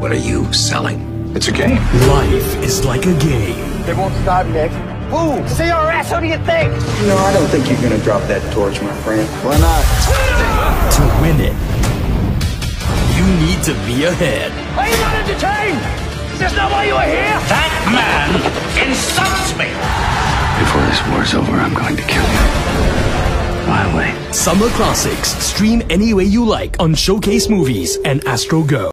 What are you selling? It's a game. Life is like a game. They won't stop, Nick. Ooh, CRS, what do you think? No, I don't think you're gonna drop that torch, my friend. Why not? To win it, you need to be ahead. Are you not entertained? Is this not why you are here? That man insults me! Before this war's over, I'm going to kill you. Violently. Summer Classics. Stream any way you like on Showcase Movies and Astro Go.